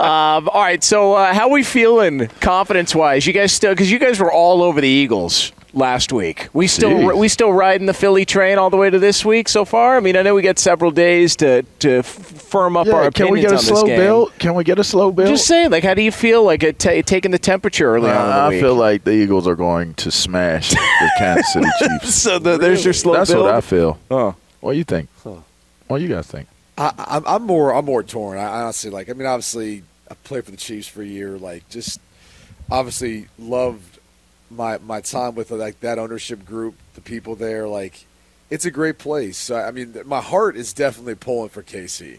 Um, all right, so uh, how we feeling confidence wise? You guys still because you guys were all over the Eagles last week. We still Jeez. we still riding the Philly train all the way to this week so far. I mean, I know we got several days to to firm up our Yeah, opinions can we get a slow build? Can we get a slow build? Just saying, like, how do you feel like it ta taking the temperature early on in the Uh, I week? feel like the Eagles are going to smash the Kansas City Chiefs. so the, there's your slow That's build. what I feel. Oh. What do you think? What do you guys think? I, I'm, I'm more I'm more torn. I honestly like. I mean, obviously, I played for the Chiefs for a year. Like, just obviously loved my my time with like that ownership group, the people there. Like, it's a great place. So, I mean, my heart is definitely pulling for KC.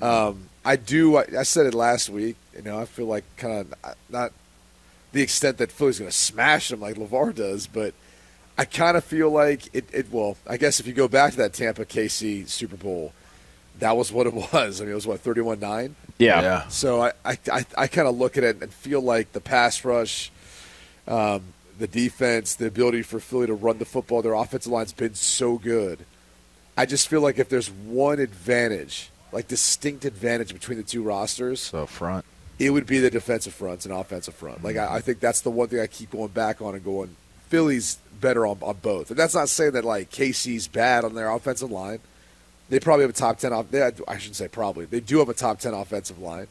Um, I do. I, I said it last week. You know, I feel like kind of not the extent that Philly's going to smash them like LaVar does, but I kind of feel like it, it. Well, I guess if you go back to that Tampa KC Super Bowl, that was what it was. I mean, it was what thirty-one nine. Yeah. So I, I, I, I kind of look at it and feel like the pass rush, um, the defense, the ability for Philly to run the football, their offensive line's been so good. I just feel like if there's one advantage, like distinct advantage between the two rosters, So front. it would be the defensive fronts and offensive front. Like I, I think that's the one thing I keep going back on and going. Philly's better on, on both, and that's not saying that like KC's bad on their offensive line. They probably have a top ten off. They, I shouldn't say probably. They do have a top ten offensive line,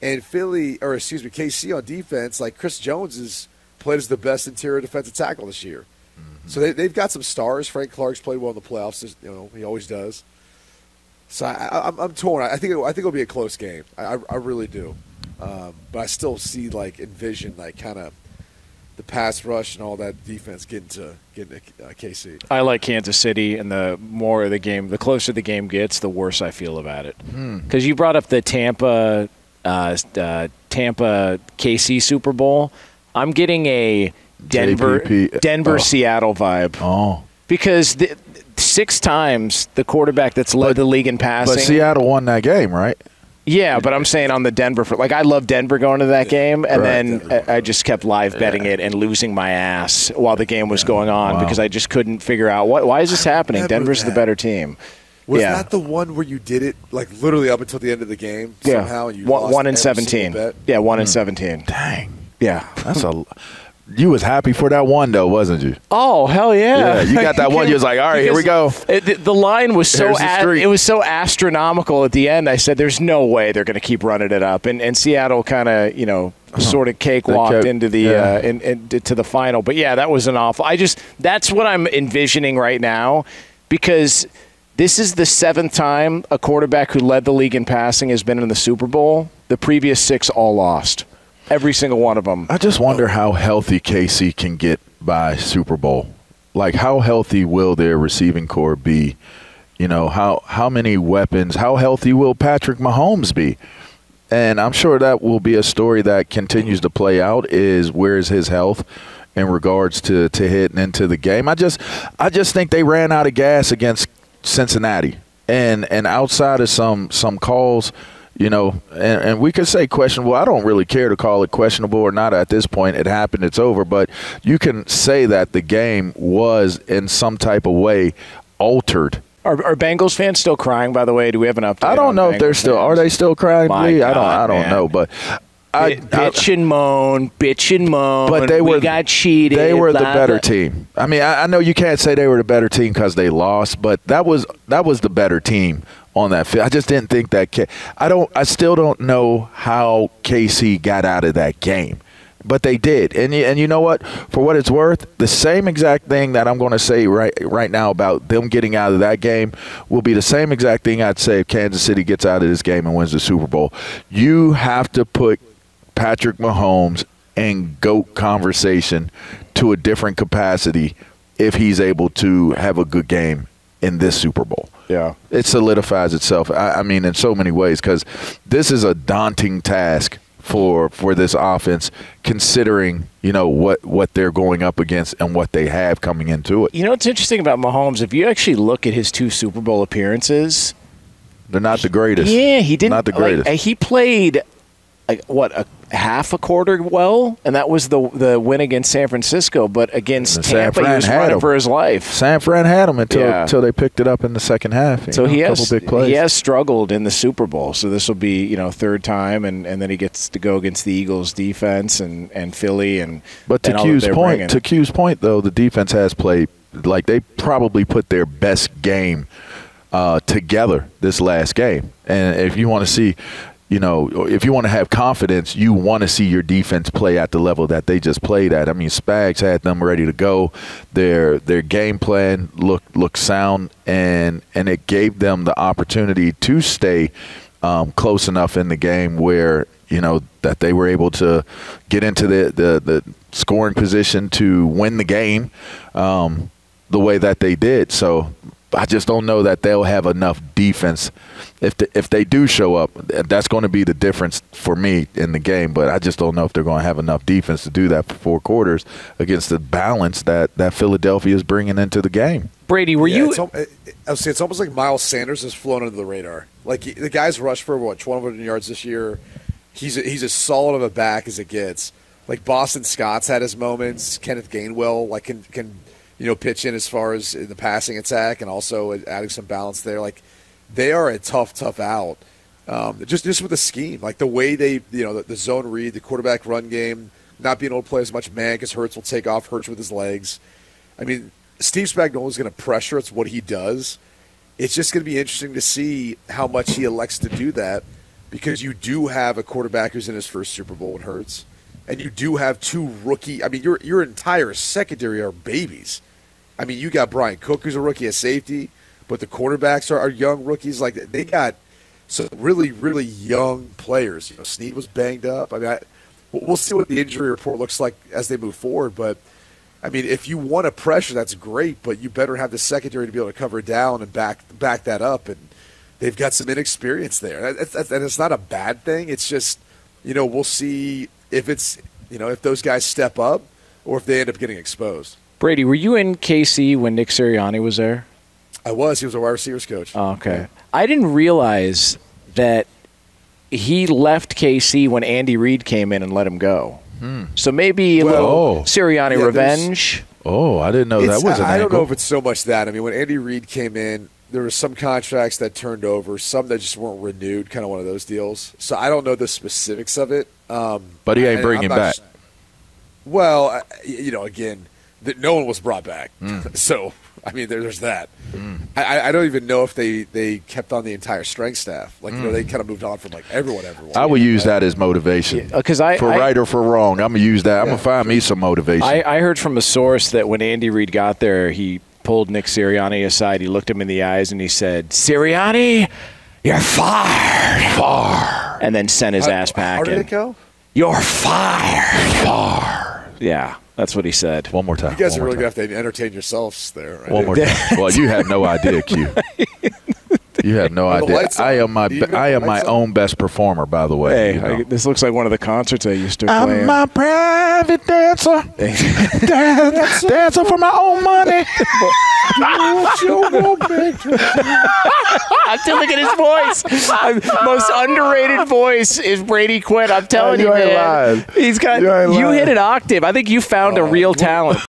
and Philly or excuse me KC on defense. Like Chris Jones is played as the best interior defensive tackle this year. So they, they've got some stars. Frank Clark's played well in the playoffs. You know he always does. So I, I, I'm, I'm torn. I think it, I think it'll be a close game. I, I, I really do. Um, but I still see like envision like kind of the pass rush and all that defense getting to getting to uh, KC. I like Kansas City, and the more the game, the closer the game gets, the worse I feel about it. Hmm. Because you brought up the Tampa, uh, uh, Tampa KC Super Bowl. I'm getting a Denver, JPP. Denver Oh. Seattle vibe Oh. because the, six times the quarterback that's led But- the league in passing. But Seattle won that game, right? Yeah, but I'm saying on the Denver for like I love Denver going to that game, and Right. then I I just kept live betting it and losing my ass while the game was going on Wow. because I just couldn't figure out what why is this happening. remember Denver's the better team. Was yeah, that the one where you did it like literally up until the end of the game yeah, somehow? And you one, lost one in every seventeen. bet? Yeah, one in hmm. seventeen. Dang. Yeah. That's a. You was happy for that one though, wasn't you? Oh hell yeah! Yeah, you got that one. You was like, all right, here we go. It, the, line was so a- it was so astronomical at the end. I said, "There's no way they're going to keep running it up." And, and Seattle kind of you know sort of cakewalked into the yeah. uh, in, in, to the final. But yeah, that was an awful. I just that's what I'm envisioning right now because this is the seventh time a quarterback who led the league in passing has been in the Super Bowl. The previous six all lost. Every single one of them. I just wonder how healthy KC can get by Super Bowl. Like, how healthy will their receiving corps be? You know, how how many weapons? How healthy will Patrick Mahomes be? And I'm sure that will be a story that continues to play out. Is where's his health in regards to to hitting into the game? I just I just think they ran out of gas against Cincinnati, and and outside of some some calls you know, and, and we could say questionable. I don't really care to call it questionable or not at this point. It happened, it's over. But you can say that the game was in some type of way altered. Are, are Bengals fans still crying? By the way, do we have an update? I don't on know if they're still. fans? Are they still crying? Lee? I don't. I don't man. know. But I, Bi- bitch and moan, bitch and moan. but they we were got cheated. They were the better blah. team. I mean, I, I know you can't say they were the better team because they lost, but that was that was the better team on that field. I just didn't think that. I don't. I still don't know how KC got out of that game, but they did. And and you know what? For what it's worth, the same exact thing that I'm going to say right right now about them getting out of that game will be the same exact thing I'd say if Kansas City gets out of this game and wins the Super Bowl. You have to put Patrick Mahomes and GOAT conversation to a different capacity if he's able to have a good game in this Super Bowl. Yeah. It solidifies itself, I, I mean, in so many ways, because this is a daunting task for for this offense, considering you know what what they're going up against and what they have coming into it. You know what's interesting about Mahomes? If you actually look at his two Super Bowl appearances, They're not the greatest. yeah, he didn't. Not the greatest. uh, he played like what a half a quarter well, and that was the the win against San Francisco. But against And San Tampa, he was had running him. for his life. San Fran had him until Yeah. until they picked it up in the second half. So know, he has couple big plays. he has struggled in the Super Bowl. So this will be you know third time, and, and then he gets to go against the Eagles defense and, and Philly and But to and Q's point, bringing. to Q's point though, the defense has played like they probably put their best game uh, together this last game. And if you want to see, you know, if you want to have confidence, you want to see your defense play at the level that they just played at. I mean, Spags had them ready to go. Their their game plan looked looked sound, and and it gave them the opportunity to stay um, close enough in the game where you know that they were able to get into the the, the scoring position to win the game um, the way that they did. So I just don't know that they'll have enough defense. If the, if they do show up, that's going to be the difference for me in the game. But I just don't know if they're going to have enough defense to do that for four quarters against the balance that that Philadelphia is bringing into the game. Brady, were Yeah, you? It's, al- it- I would it's almost like Miles Sanders has flown under the radar. Like the guy's rushed for what 1,200 yards this year. He's a, he's as solid of a back as it gets. Like Boston Scott's had his moments. Kenneth Gainwell like can can you know pitch in as far as in the passing attack and also adding some balance there. Like they are a tough tough out. Um, just just with the scheme, like the way they you know the, the zone read, the quarterback run game, not being able to play as much man because Hurts will take off Hurts with his legs. I mean, Steve Spagnuolo is going to pressure. It's what he does. It's just going to be interesting to see how much he elects to do that because you do have a quarterback who's in his first Super Bowl and Hurts, and you do have two rookie. I mean, your your entire secondary are babies. I mean, you got Bryan Cook, who's a rookie at safety, but the quarterbacks are, are young rookies. Like they got some really really young players. You know, Sneed was banged up. I mean, I, we'll see what the injury report looks like as they move forward, but. I mean, if you want to pressure, that's great, but you better have the secondary to be able to cover down and back back that up. And they've got some inexperience there, and it's not a bad thing. It's just, you know, we'll see if it's, you know, if those guys step up or if they end up getting exposed. Brady, were you in KC when Nick Sirianni was there? I was. He was a wide receivers coach. Oh, okay. I didn't realize that he left KC when Andy Reid came in and let him go. So maybe a Well- little Oh. Sirianni Yeah, revenge. Oh, I didn't know It's- that was an I, I don't know if it's so much that. I mean, when Andy Reid came in, there were some contracts that turned over, some that just weren't renewed, kind of one of those deals. So I don't know the specifics of it. Um, But he ain't bringing back. s- Well, you know, again, that no one was brought back. Mm. So I mean, there, there's that. I, I don't even know if they, they kept on the entire strength staff. Like you know, Mm. they kind of moved on from like everyone. Everyone. I would use that as motivation. Because I, for I, right or for wrong, I'm gonna use that. I'm gonna find me some motivation. I, I heard from a source that when Andy Reid got there, he pulled Nick Sirianni aside. He looked him in the eyes and he said, "Sirianni, you're fired." Far. And then sent his How- ass How did packing. it go? You're fired. Far. Yeah, that's what he said. One more time. You guys One are really gonna have to entertain yourselves there. Right? One more time. Well, you have no idea, Q. You have no idea. I am my Do even I am my lights on? own best performer, by the way. Hey, you know. I- this looks like one of the concerts I used to play. I'm my private dancer, dance, dancer for my own money. I'm still looking at his voice. I'm- most underrated voice is Brady Quinn. I'm telling You you, man. lying. He's got You you, hit an octave. I think you found a oh, real talent.